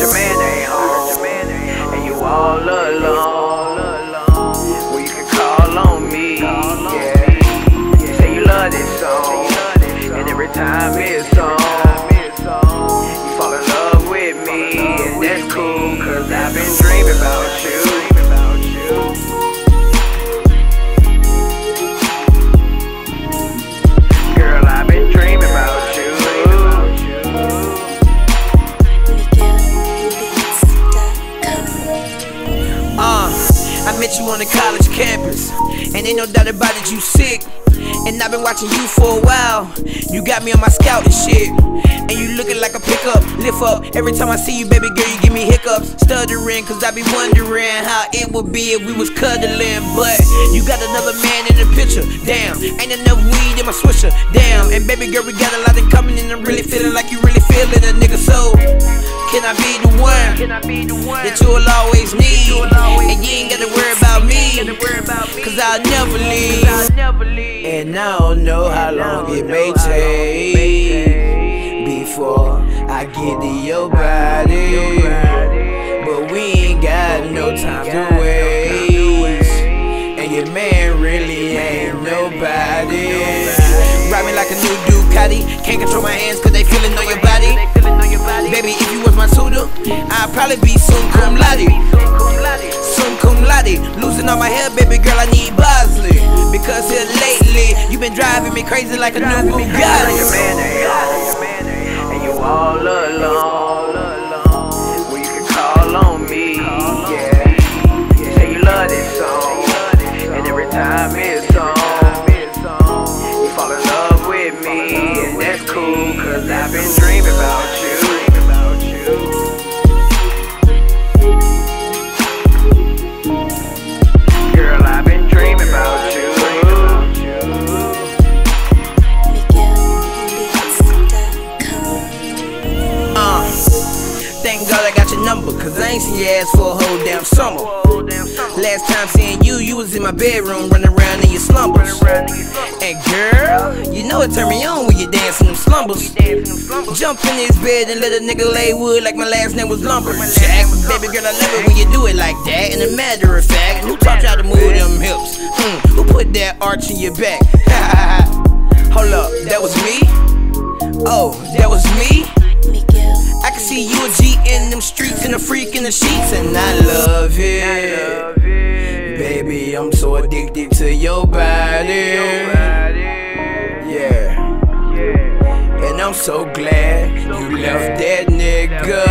Your man met you on the college campus, and ain't no doubt about it, you sick. And I've been watching you for a while. You got me on my scout and shit. And you looking like a pickup, lift up. Every time I see you, baby girl, you give me hiccups. Stuttering, cause I be wondering how it would be if we was cuddling. But you got another man in the picture. Damn, ain't enough weed in my swisher. Damn, and baby girl, we got a lot in common, and I'm really feeling like you really feeling a nigga. So, can I be the one? Can I be the one? that you'll always need. And you ain't gotta worry about me, Gotta worry about me. cause I'll never leave. I'll never leave. And I don't know how long it may take before I get to your body. But we ain't got no time to waste. And your man really ain't nobody. Ride me like a new Ducati. Can't control my hands cause they feeling on your body. I'd probably be soon cum laude. Soon cum laude. Losing all my hair, baby girl, I need Bosley. Because here lately, you've been driving me crazy like a new Bugatti. Number, cause I ain't seen your ass for a whole damn summer. Last time seeing you, you was in my bedroom running around in your slumbers. And girl, you know it turn me on when you dancing them slumbers. Jump in this bed and let a nigga lay wood like my last name was Lumberjack. Baby girl, I love it when you do it like that. And a matter of fact, who taught you how to move them hips? Hmm, who put that arch in your back? Hold up, that was me? Oh, that was me? I see you a G in them streets and a freak in the sheets, and I love it. Baby, I'm so addicted to your body. Yeah. And I'm so glad you left that nigga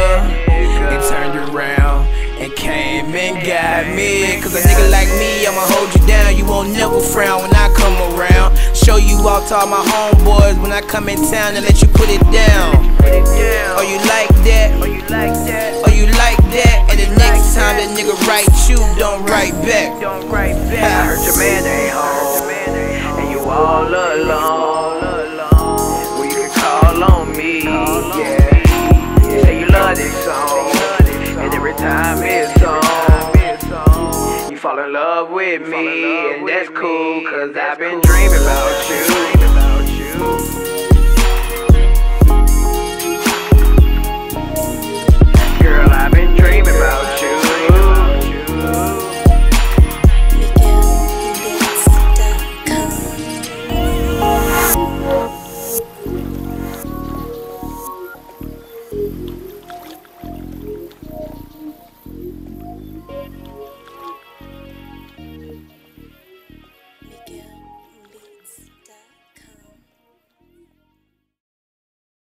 and turned around and came and got me. Cause a nigga like me, I'ma hold you down. You won't never frown when I come around. Show you off to all my homeboys when I come in town and let you put it down. Oh, you nigga write you, don't write back. Don't write back. I heard your man ain't home, and you all alone. Well, you can call on me, yeah. Say you love this song, and every time it's on, you fall in love with me, and that's cool, cause I've been dreaming about you.